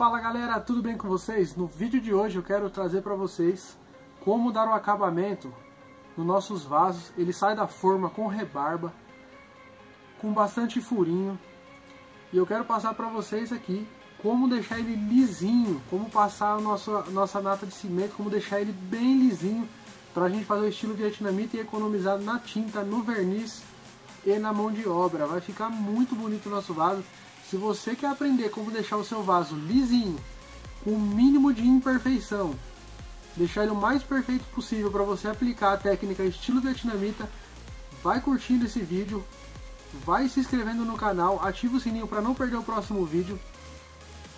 Fala galera, tudo bem com vocês? No vídeo de hoje eu quero trazer para vocês como dar um acabamento nos nossos vasos. Ele sai da forma com rebarba, com bastante furinho. E eu quero passar para vocês aqui como deixar ele lisinho, como passar a nossa, nossa nata de cimento, como deixar ele bem lisinho para a gente fazer o estilo vietnamita e economizar na tinta, no verniz e na mão de obra. Vai ficar muito bonito o nosso vaso. Se você quer aprender como deixar o seu vaso lisinho, com o mínimo de imperfeição, deixar ele o mais perfeito possível para você aplicar a técnica estilo vietnamita, vai curtindo esse vídeo, vai se inscrevendo no canal, ativa o sininho para não perder o próximo vídeo,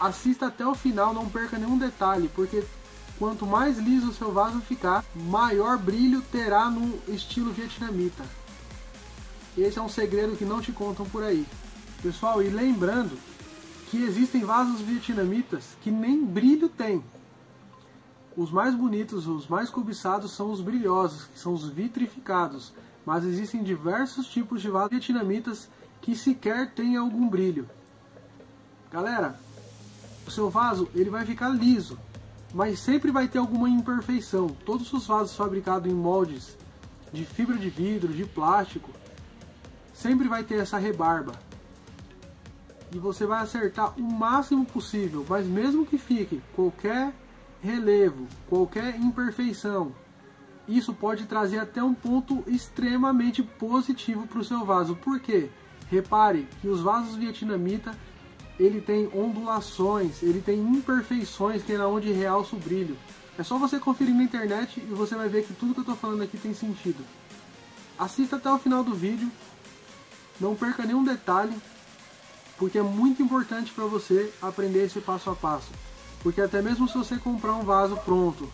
assista até o final, não perca nenhum detalhe, porque quanto mais liso o seu vaso ficar, maior brilho terá no estilo vietnamita. Esse é um segredo que não te contam por aí. Pessoal, e lembrando que existem vasos vietnamitas que nem brilho tem. Os mais bonitos, os mais cobiçados são os brilhosos, que são os vitrificados. Mas existem diversos tipos de vasos vietnamitas que sequer têm algum brilho. Galera, o seu vaso ele vai ficar liso, mas sempre vai ter alguma imperfeição. Todos os vasos fabricados em moldes de fibra de vidro, de plástico, sempre vai ter essa rebarba e você vai acertar o máximo possível, mas mesmo que fique qualquer relevo, qualquer imperfeição, isso pode trazer até um ponto extremamente positivo para o seu vaso. Por quê? Repare que os vasos vietnamita ele tem ondulações, ele tem imperfeições que é onde realça o brilho. É só você conferir na internet e você vai ver que tudo que eu estou falando aqui tem sentido. Assista até o final do vídeo, não perca nenhum detalhe, porque é muito importante para você aprender esse passo a passo. Porque até mesmo se você comprar um vaso pronto,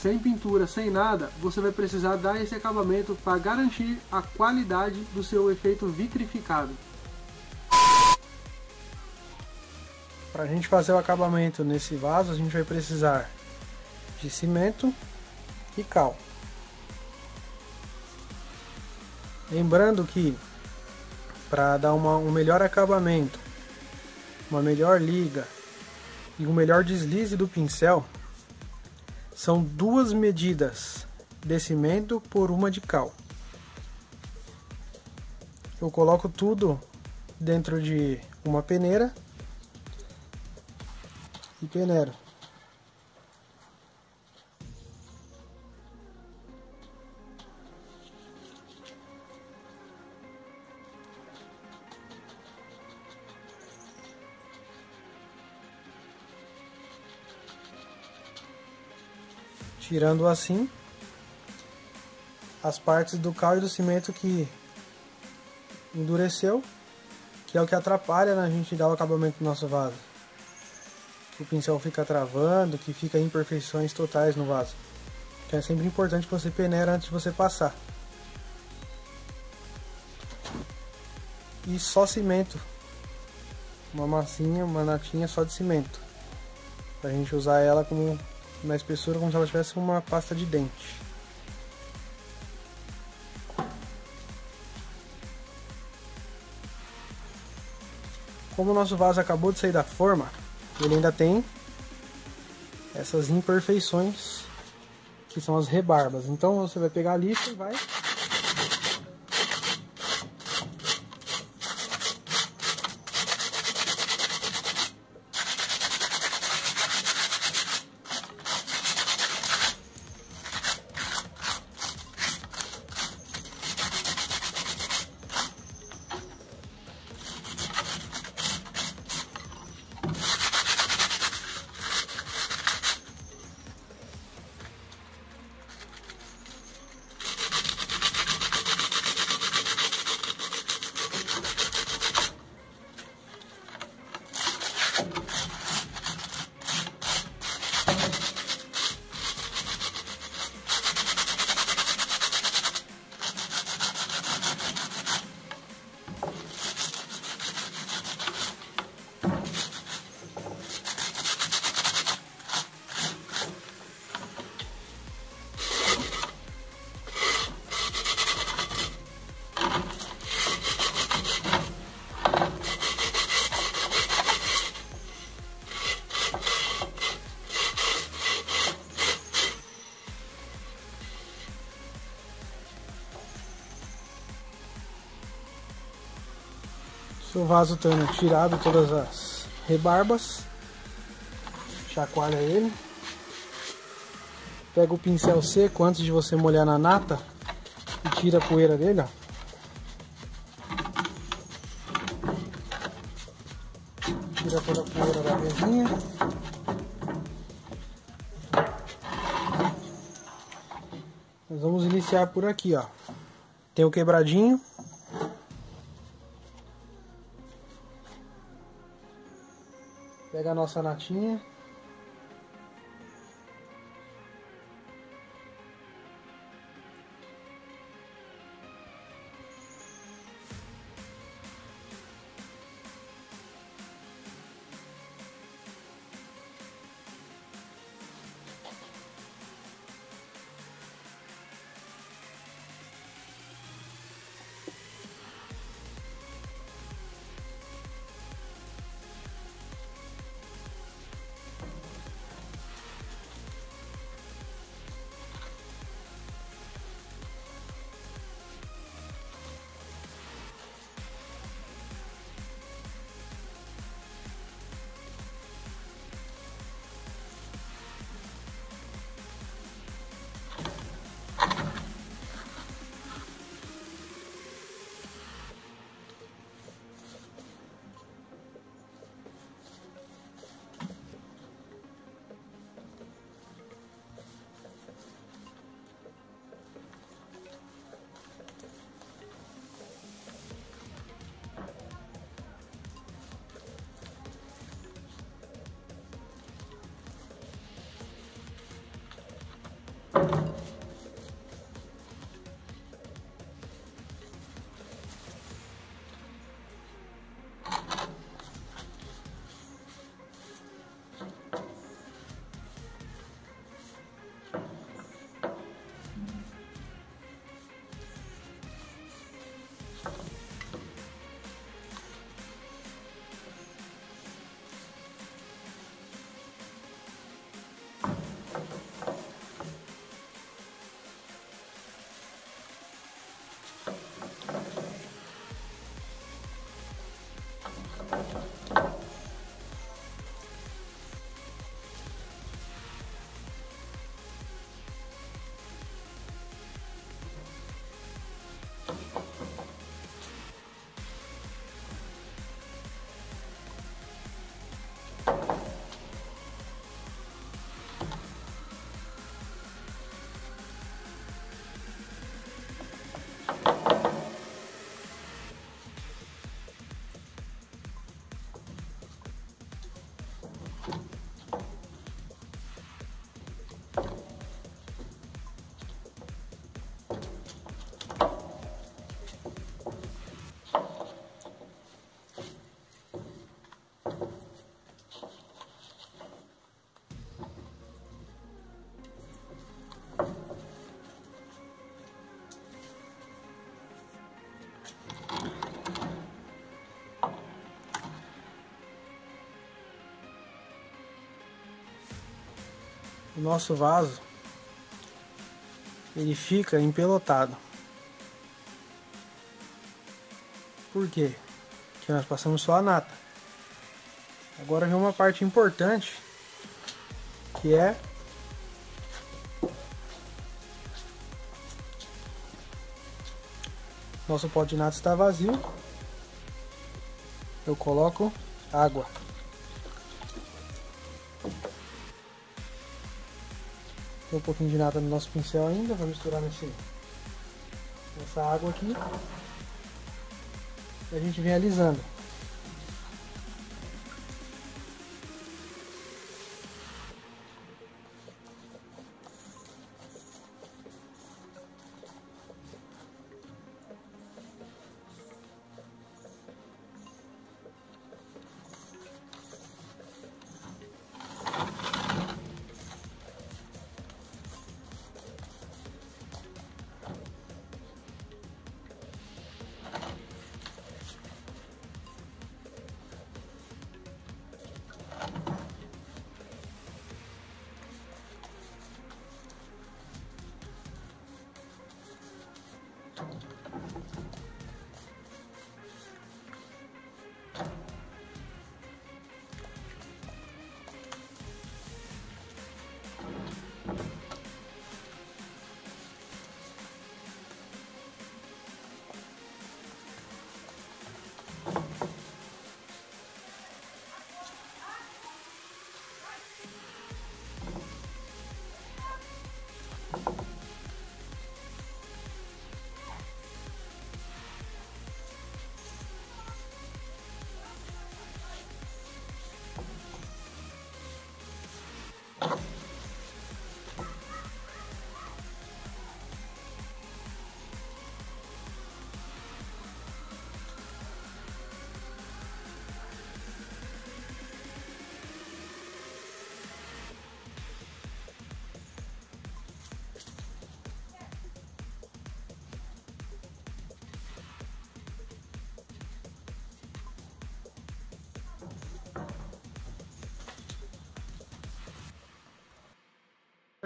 sem pintura, sem nada, você vai precisar dar esse acabamento para garantir a qualidade do seu efeito vitrificado. Para a gente fazer o acabamento nesse vaso, a gente vai precisar de cimento e cal. Lembrando que para dar uma, um melhor acabamento uma melhor liga e um melhor deslize do pincel são duas medidas de cimento por uma de cal. Eu coloco tudo dentro de uma peneira e peneiro. Tirando assim as partes do cal e do cimento que endureceu, que é o que atrapalha na gente dar o acabamento do nosso vaso. Que o pincel fica travando, que fica imperfeições totais no vaso. Então é sempre importante que você peneira antes de você passar. E só cimento. Uma massinha, uma natinha só de cimento. Pra gente usar ela como na espessura como se ela tivesse uma pasta de dente. Como o nosso vaso acabou de sair da forma, ele ainda tem essas imperfeições que são as rebarbas. Então você vai pegar a lixa e vai Seu vaso estando tirado todas as rebarbas. Chacoalha ele. Pega o pincel seco antes de você molhar na nata e tira a poeira dele, ó. Tira toda a poeira da mesinha. Nós vamos iniciar por aqui, ó. Tem o quebradinho. Nossa natinha. O nosso vaso ele fica empelotado. Por quê? Porque nós passamos só a nata. Agora vem uma parte importante que é nosso pote de nata está vazio. Eu coloco água. Tem um pouquinho de nata no nosso pincel ainda, vou misturar nesse, nessa água aqui. E a gente vem alisando.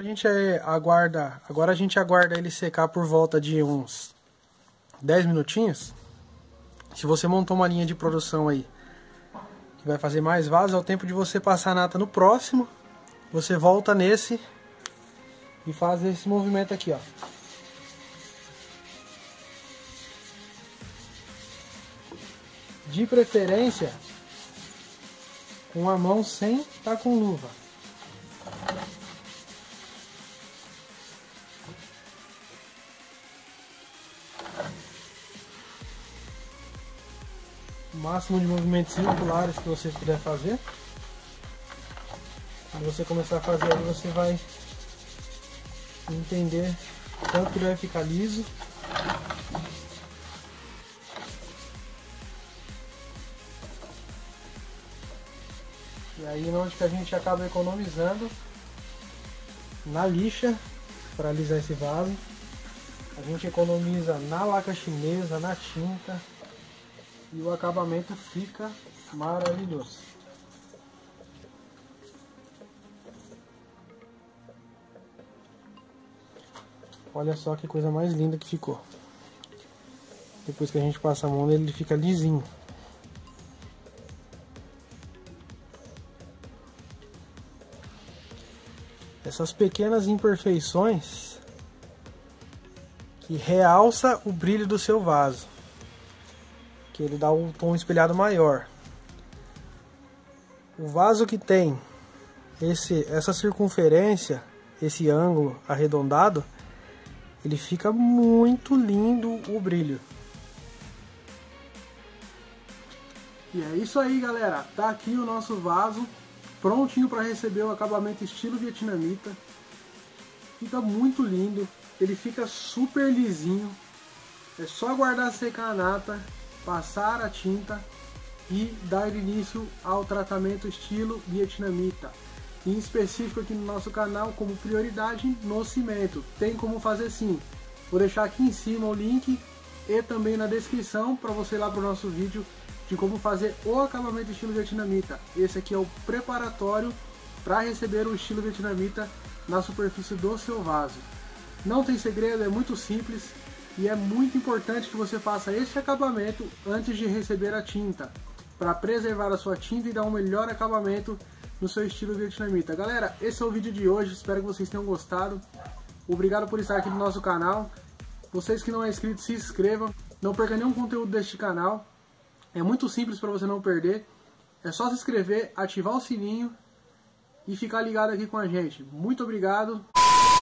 A gente é, aguarda, agora a gente aguarda ele secar por volta de uns 10 minutinhos. Se você montou uma linha de produção aí que vai fazer mais vasos, é o tempo de você passar a nata no próximo. Você volta nesse e faz esse movimento aqui, ó. De preferência com a mão sem estar tá com luva. Máximo de movimentos circulares que você puder fazer. Quando você começar a fazer você vai entender tanto que ele vai ficar liso E aí onde que a gente acaba economizando na lixa para alisar esse vaso. A gente economiza na laca chinesa, na tinta e o acabamento fica maravilhoso. Olha só que coisa mais linda que ficou. Depois que a gente passa a mão ele fica lisinho. essas pequenas imperfeições que realça o brilho do seu vaso, que ele dá um tom espelhado maior. O vaso que tem esse, essa circunferência, esse ângulo arredondado, ele fica muito lindo o brilho. E é isso aí, galera. Tá aqui o nosso vaso prontinho para receber o acabamento estilo vietnamita. Fica muito lindo, ele fica super lisinho. É só guardar secar a nata, passar a tinta e dar início ao tratamento estilo vietnamita. Em específico aqui no nosso canal, como prioridade no cimento. Tem como fazer sim. Vou deixar aqui em cima o link e também na descrição para você ir lá para o nosso vídeo de como fazer o acabamento estilo vietnamita. Esse aqui é o preparatório para receber o estilo vietnamita na superfície do seu vaso. Não tem segredo, é muito simples e é muito importante que você faça este acabamento antes de receber a tinta, para preservar a sua tinta e dar um melhor acabamento no seu estilo vietnamita. Galera, esse é o vídeo de hoje, espero que vocês tenham gostado. Obrigado por estar aqui no nosso canal. Vocês que não é inscrito, se inscrevam. Não perca nenhum conteúdo deste canal. É muito simples para você não perder. É só se inscrever, ativar o sininho e ficar ligado aqui com a gente. Muito obrigado.